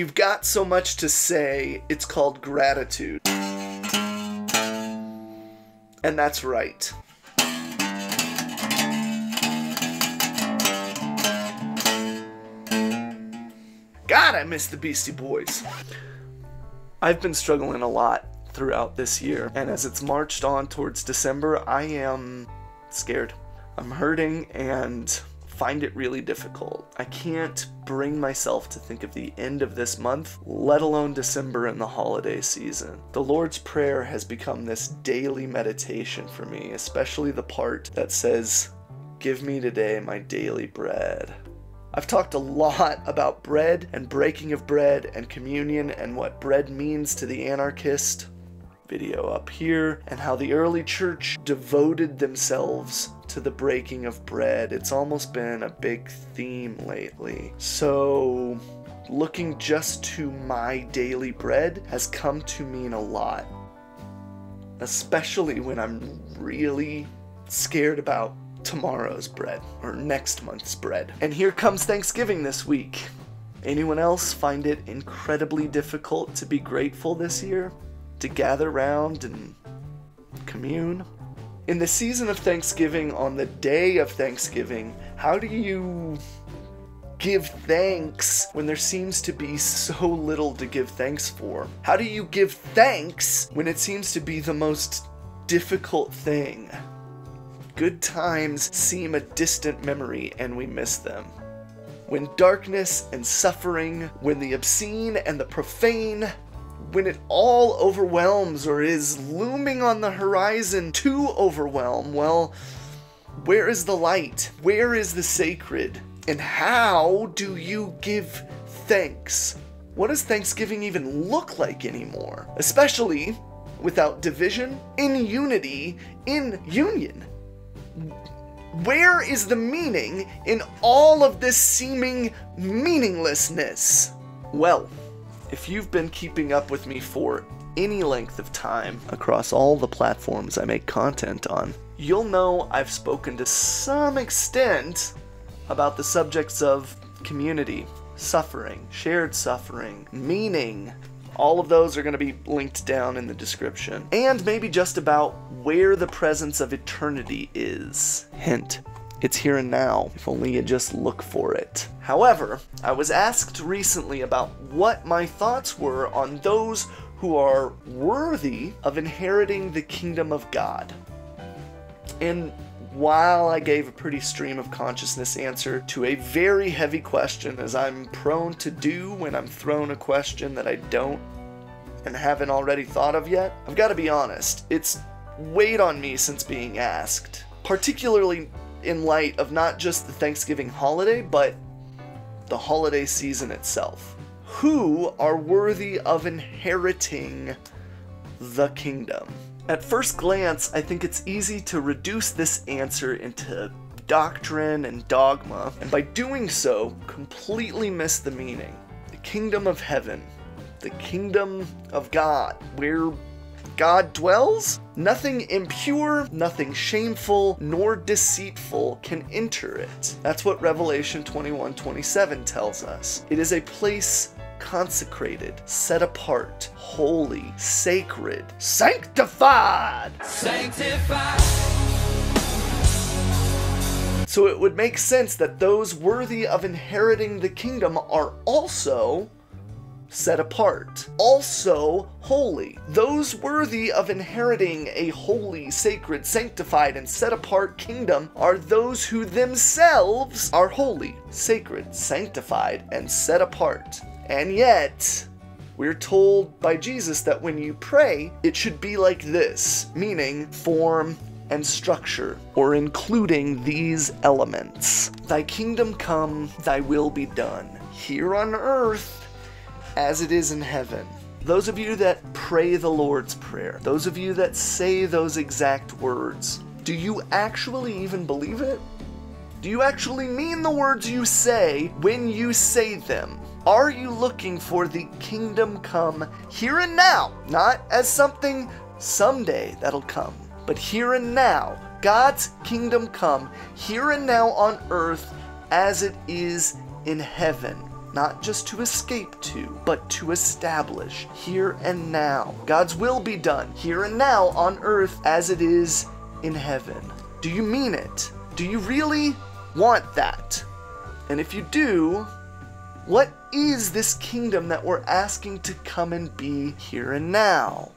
you've got so much to say, it's called gratitude. And that's right. God, I miss the Beastie Boys. I've been struggling a lot throughout this year, and as it's marched on towards December, I am scared. I'm hurting and find it really difficult. I can't bring myself to think of the end of this month, let alone December and the holiday season. The Lord's Prayer has become this daily meditation for me, especially the part that says, Give me today my daily bread. I've talked a lot about bread and breaking of bread and communion and what bread means to the anarchist. Video up here, and how the early church devoted themselves to the breaking of bread. It's almost been a big theme lately. So, looking just to my daily bread has come to mean a lot. Especially when I'm really scared about tomorrow's bread or next month's bread. And here comes Thanksgiving this week. Anyone else find it incredibly difficult to be grateful this year? To gather round and commune? In the season of Thanksgiving, on the day of Thanksgiving, how do you give thanks when there seems to be so little to give thanks for? How do you give thanks when it seems to be the most difficult thing? Good times seem a distant memory and we miss them. When darkness and suffering, when the obscene and the profane, when it all overwhelms or is looming on the horizon to overwhelm, well, where is the light? Where is the sacred? And how do you give thanks? What does Thanksgiving even look like anymore? Especially without division, in unity, in union where is the meaning in all of this seeming meaninglessness? Well, if you've been keeping up with me for any length of time across all the platforms I make content on, you'll know I've spoken to some extent about the subjects of community, suffering, shared suffering, meaning, all of those are going to be linked down in the description. And maybe just about where the presence of eternity is. Hint. It's here and now, if only you just look for it. However, I was asked recently about what my thoughts were on those who are worthy of inheriting the kingdom of God. And while I gave a pretty stream of consciousness answer to a very heavy question, as I'm prone to do when I'm thrown a question that I don't and haven't already thought of yet, I've got to be honest, it's weighed on me since being asked, particularly in light of not just the Thanksgiving holiday, but the holiday season itself. Who are worthy of inheriting the kingdom? At first glance, I think it's easy to reduce this answer into doctrine and dogma, and by doing so, completely miss the meaning. The kingdom of heaven, the kingdom of God, where God dwells? Nothing impure, nothing shameful, nor deceitful can enter it. That's what Revelation 21 27 tells us. It is a place consecrated, set apart, holy, sacred, sanctified. Sanctified. So it would make sense that those worthy of inheriting the kingdom are also set apart, also holy. Those worthy of inheriting a holy, sacred, sanctified, and set apart kingdom are those who themselves are holy, sacred, sanctified, and set apart. And yet, we're told by Jesus that when you pray, it should be like this, meaning form and structure, or including these elements. Thy kingdom come, thy will be done, here on earth as it is in heaven. Those of you that pray the Lord's Prayer, those of you that say those exact words, do you actually even believe it? Do you actually mean the words you say when you say them? Are you looking for the kingdom come here and now? Not as something someday that'll come, but here and now. God's kingdom come here and now on earth as it is in heaven. Not just to escape to, but to establish here and now. God's will be done here and now on earth as it is in heaven. Do you mean it? Do you really want that? And if you do, what is this kingdom that we're asking to come and be here and now?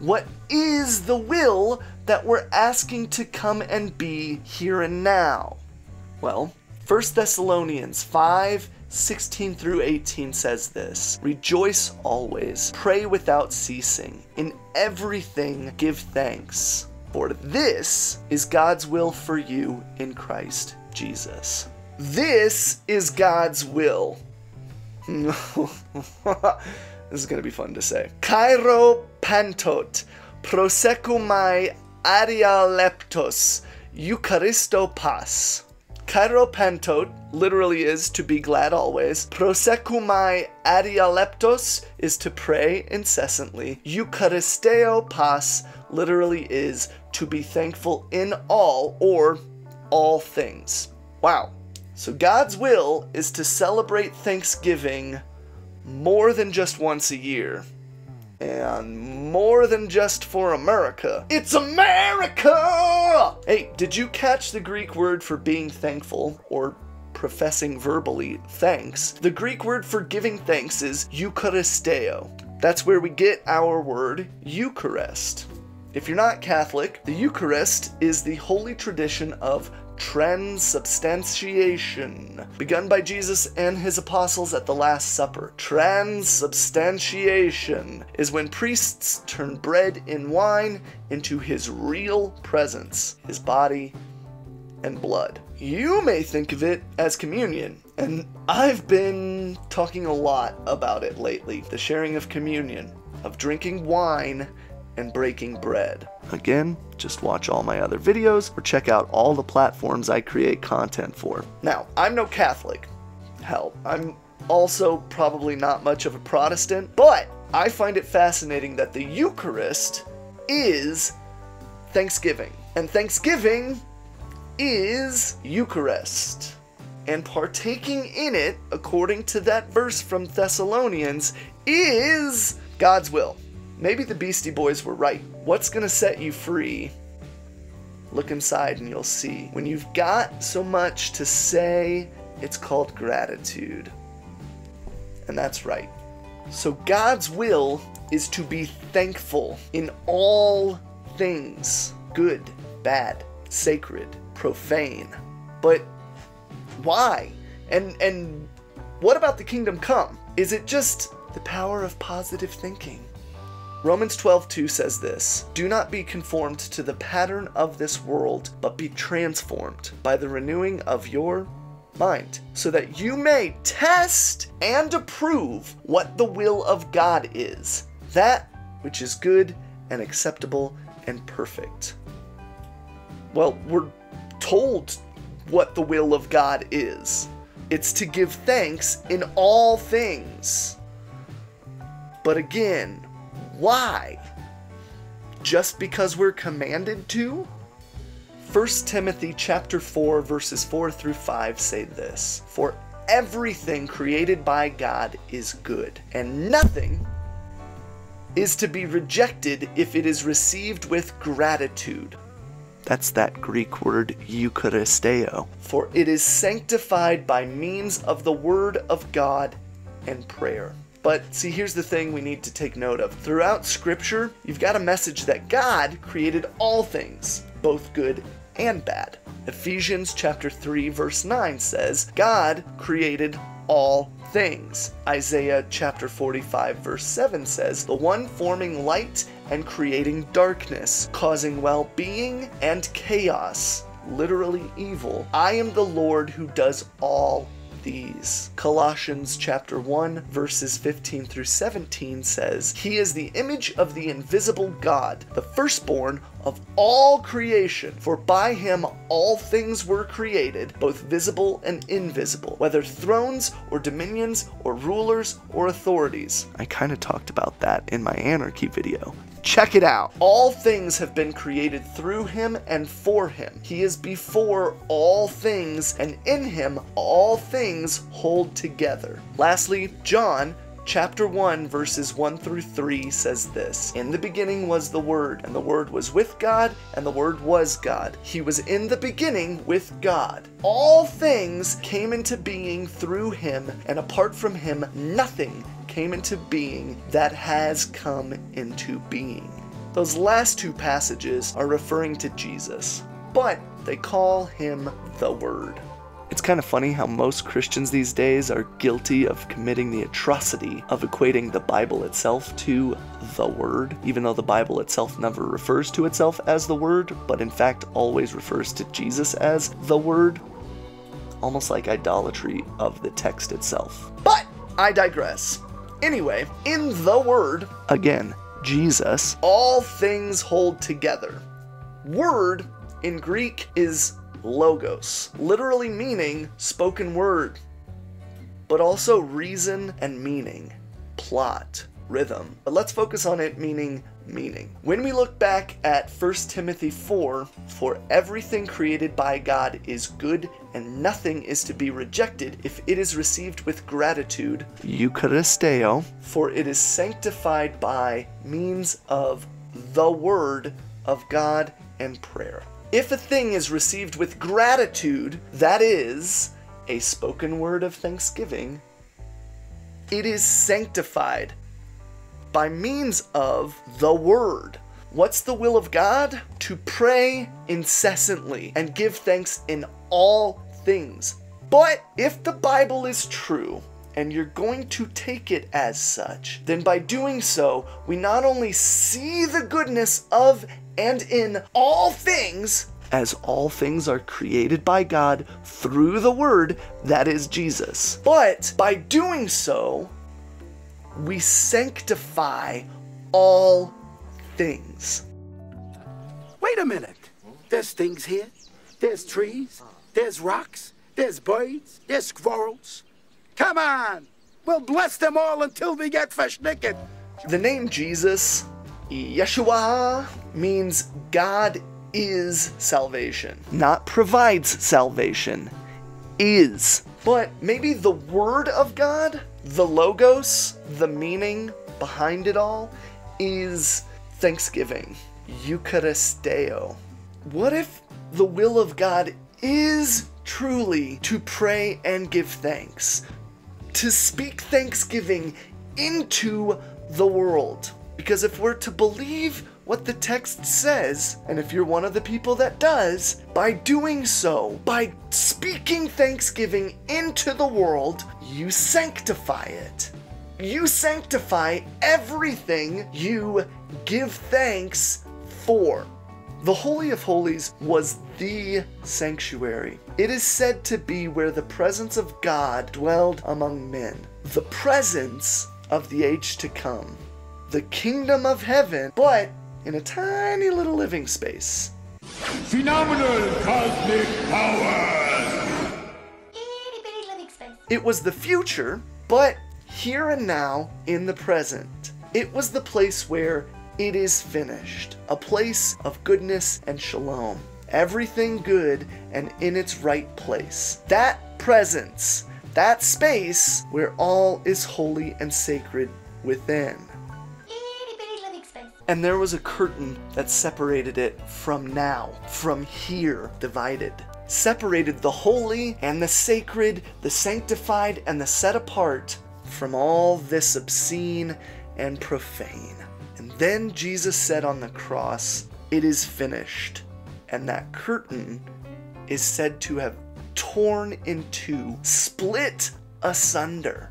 What is the will that we're asking to come and be here and now? Well, 1 Thessalonians 5 16 through 18 says this Rejoice always, pray without ceasing, in everything give thanks, for this is God's will for you in Christ Jesus. This is God's will. this is going to be fun to say. Cairo pantot, prosecumai adialeptos, eucharisteo pas. Kairopantot literally is to be glad always. Prosecumai adialeptos is to pray incessantly. Eucharisteo pas literally is to be thankful in all or all things. Wow. So God's will is to celebrate Thanksgiving more than just once a year and more than just for America. It's America! Hey, did you catch the Greek word for being thankful, or professing verbally thanks? The Greek word for giving thanks is Eucharisteo. That's where we get our word Eucharist. If you're not Catholic, the Eucharist is the holy tradition of transubstantiation, begun by Jesus and his apostles at the Last Supper. Transubstantiation is when priests turn bread and wine into his real presence, his body and blood. You may think of it as communion, and I've been talking a lot about it lately the sharing of communion, of drinking wine and breaking bread. Again, just watch all my other videos or check out all the platforms I create content for. Now, I'm no Catholic. Hell, I'm also probably not much of a Protestant, but I find it fascinating that the Eucharist is Thanksgiving. And Thanksgiving is Eucharist. And partaking in it, according to that verse from Thessalonians, is God's will. Maybe the Beastie Boys were right. What's gonna set you free? Look inside and you'll see. When you've got so much to say, it's called gratitude. And that's right. So God's will is to be thankful in all things good, bad, sacred, profane. But why? And and what about the kingdom come? Is it just the power of positive thinking? Romans 12:2 says this, "Do not be conformed to the pattern of this world, but be transformed by the renewing of your mind, so that you may test and approve what the will of God is, that which is good and acceptable and perfect." Well, we're told what the will of God is. It's to give thanks in all things. But again, why? Just because we're commanded to? 1 Timothy chapter 4 verses 4 through 5 say this, "For everything created by God is good, and nothing is to be rejected if it is received with gratitude." That's that Greek word eucharisteo. For it is sanctified by means of the word of God and prayer. But see, here's the thing we need to take note of. Throughout Scripture, you've got a message that God created all things, both good and bad. Ephesians chapter 3 verse 9 says, God created all things. Isaiah chapter 45 verse 7 says, the one forming light and creating darkness, causing well-being and chaos, literally evil. I am the Lord who does all these. Colossians chapter 1 verses 15 through 17 says, He is the image of the invisible God, the firstborn of all creation, for by him all things were created, both visible and invisible, whether thrones or dominions or rulers or authorities. I kind of talked about that in my anarchy video. Check it out. All things have been created through him and for him. He is before all things, and in him all things hold together. Lastly, John chapter 1, verses 1 through 3 says this In the beginning was the Word, and the Word was with God, and the Word was God. He was in the beginning with God. All things came into being through him, and apart from him, nothing came into being that has come into being. Those last two passages are referring to Jesus, but they call him the Word. It's kind of funny how most Christians these days are guilty of committing the atrocity of equating the Bible itself to the Word, even though the Bible itself never refers to itself as the Word, but in fact always refers to Jesus as the Word. Almost like idolatry of the text itself. But I digress. Anyway, in the Word, again, Jesus, all things hold together. Word in Greek is logos, literally meaning spoken word, but also reason and meaning, plot, rhythm. But let's focus on it meaning meaning. When we look back at 1 Timothy 4, for everything created by God is good, and nothing is to be rejected if it is received with gratitude, Eucharisteo, for it is sanctified by means of the Word of God and prayer. If a thing is received with gratitude, that is, a spoken word of thanksgiving, it is sanctified by means of the Word. What's the will of God? To pray incessantly and give thanks in all things. But if the Bible is true, and you're going to take it as such, then by doing so, we not only see the goodness of and in all things, as all things are created by God through the Word, that is Jesus. But by doing so, we sanctify all things. Wait a minute. There's things here. There's trees. There's rocks. There's birds. There's squirrels. Come on. We'll bless them all until we get verschnickered. The name Jesus, Yeshua, means God is salvation, not provides salvation, is. But maybe the Word of God, the Logos, the meaning behind it all, is thanksgiving, Eucharisteo. What if the will of God is truly to pray and give thanks, to speak thanksgiving into the world? Because if we're to believe what the text says, and if you're one of the people that does, by doing so, by speaking thanksgiving into the world, you sanctify it. You sanctify everything you give thanks for. The Holy of Holies was the sanctuary. It is said to be where the presence of God dwelled among men, the presence of the age to come, the kingdom of heaven, but in a tiny little living space. Phenomenal cosmic powers! Itty bitty living space. It was the future, but here and now in the present. It was the place where it is finished, a place of goodness and shalom. Everything good and in its right place. That presence, that space where all is holy and sacred within. And there was a curtain that separated it from now, from here, divided. Separated the holy and the sacred, the sanctified and the set apart from all this obscene and profane. Then Jesus said on the cross, It is finished. And that curtain is said to have torn in two, split asunder.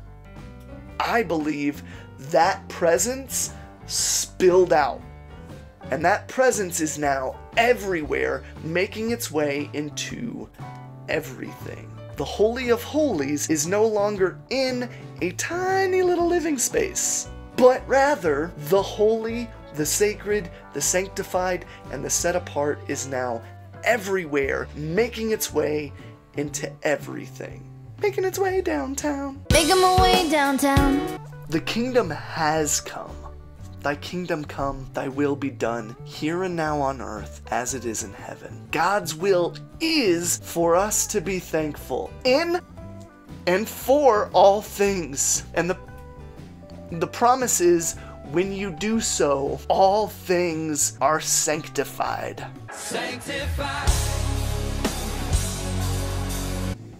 I believe that presence spilled out. And that presence is now everywhere, making its way into everything. The Holy of Holies is no longer in a tiny little living space, but rather the holy, the sacred, the sanctified, and the set apart is now everywhere, making its way into everything. Making its way downtown. Making my way downtown. The kingdom has come. Thy kingdom come, thy will be done, here and now on earth as it is in heaven. God's will is for us to be thankful in and for all things. And the the promise is when you do so, all things are sanctified.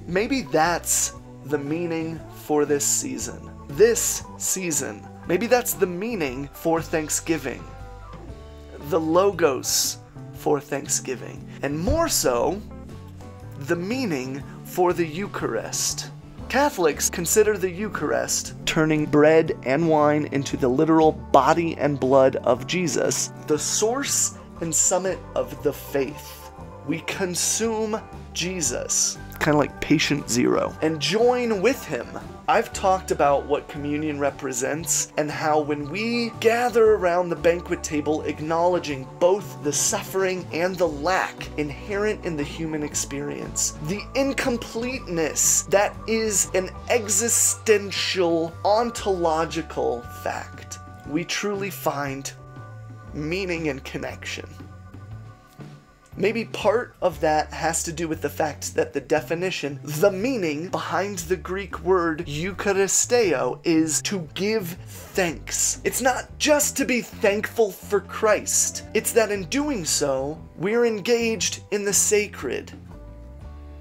Maybe that's the meaning for this season. This season. Maybe that's the meaning for Thanksgiving. The logos for Thanksgiving. And more so, the meaning for the Eucharist. Catholics consider the Eucharist, turning bread and wine into the literal body and blood of Jesus, the source and summit of the faith. We consume Jesus, kind of like patient zero, and join with him. I've talked about what communion represents and how when we gather around the banquet table acknowledging both the suffering and the lack inherent in the human experience, the incompleteness that is an existential, ontological fact, we truly find meaning and connection. Maybe part of that has to do with the fact that the definition, the meaning behind the Greek word Eucharisteo is to give thanks. It's not just to be thankful for Christ, it's that in doing so, we're engaged in the sacred.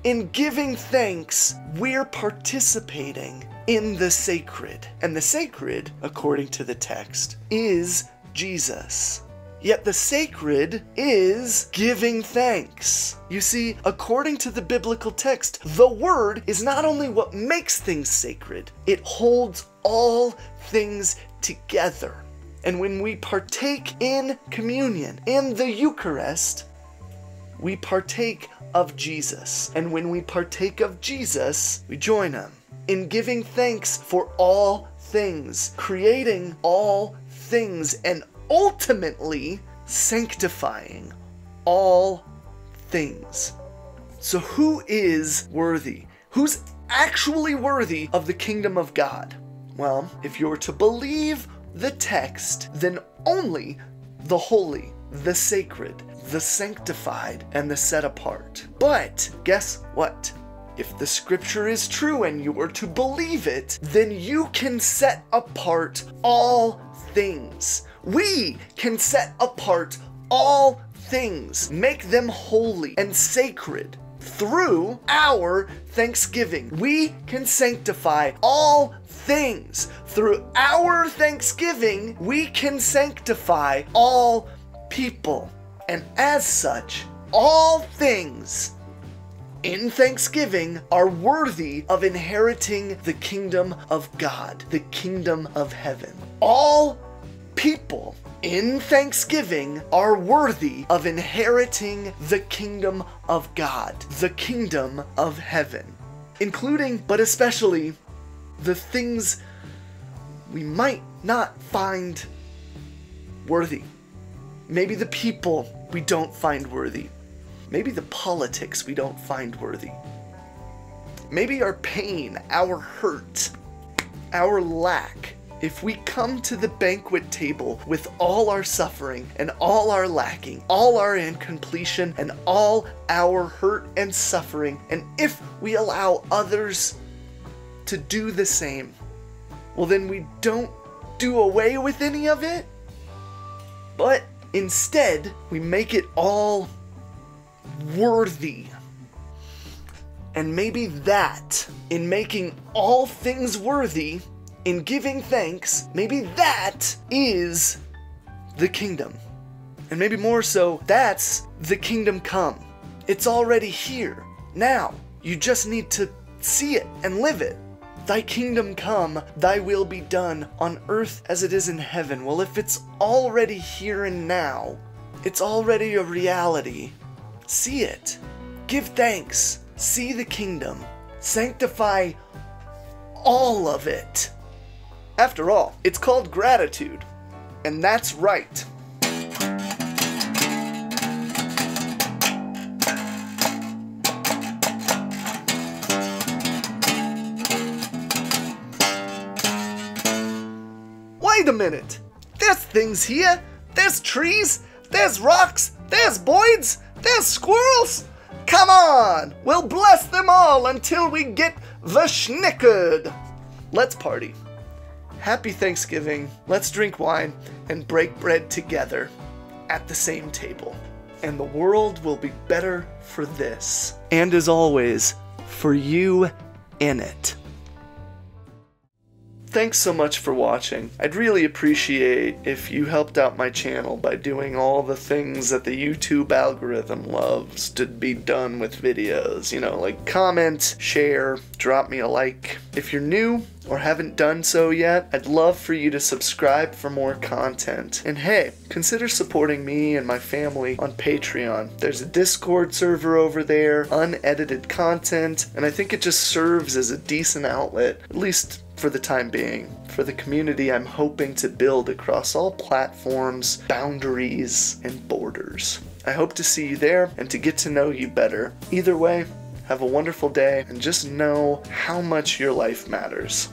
In giving thanks, we're participating in the sacred. And the sacred, according to the text, is Jesus. Yet the sacred is giving thanks. You see, according to the biblical text, the word is not only what makes things sacred, it holds all things together. And when we partake in communion, in the Eucharist, we partake of Jesus. And when we partake of Jesus, we join him in giving thanks for all things, creating all things, and ultimately sanctifying all things. So, who is worthy? Who's actually worthy of the kingdom of God? Well, if you're to believe the text, then only the holy, the sacred, the sanctified, and the set apart. But guess what? If the scripture is true and you are to believe it, then you can set apart all things. We can set apart all things, make them holy and sacred through our thanksgiving. We can sanctify all things. Through our thanksgiving, we can sanctify all people. And as such, all things in thanksgiving are worthy of inheriting the kingdom of God, the kingdom of heaven. All people in thanksgiving are worthy of inheriting the kingdom of God, the kingdom of heaven, including, but especially, the things we might not find worthy. Maybe the people we don't find worthy. Maybe the politics we don't find worthy. Maybe our pain, our hurt, our lack if we come to the banquet table with all our suffering and all our lacking, all our incompletion and all our hurt and suffering, and if we allow others to do the same, well, then we don't do away with any of it, but instead we make it all worthy. And maybe that, in making all things worthy, in giving thanks, maybe that is the kingdom. And maybe more so, that's the kingdom come. It's already here. Now, you just need to see it and live it. Thy kingdom come, thy will be done on earth as it is in heaven. Well, if it's already here and now, it's already a reality. See it. Give thanks. See the kingdom. Sanctify all of it. After all, it's called gratitude. And that's right. Wait a minute! There's things here. There's trees, there's rocks, there's boids, there's squirrels. Come on, we'll bless them all until we get verschnickered. Let's party. Happy Thanksgiving. Let's drink wine and break bread together at the same table. And the world will be better for this. And as always, for you in it. Thanks so much for watching. I'd really appreciate if you helped out my channel by doing all the things that the YouTube algorithm loves to be done with videos. You know, like comment, share, drop me a like. If you're new or haven't done so yet, I'd love for you to subscribe for more content. And hey, consider supporting me and my family on Patreon. There's a Discord server over there, unedited content, and I think it just serves as a decent outlet, at least for the time being, for the community I'm hoping to build across all platforms, boundaries, and borders. I hope to see you there and to get to know you better. Either way, have a wonderful day and just know how much your life matters.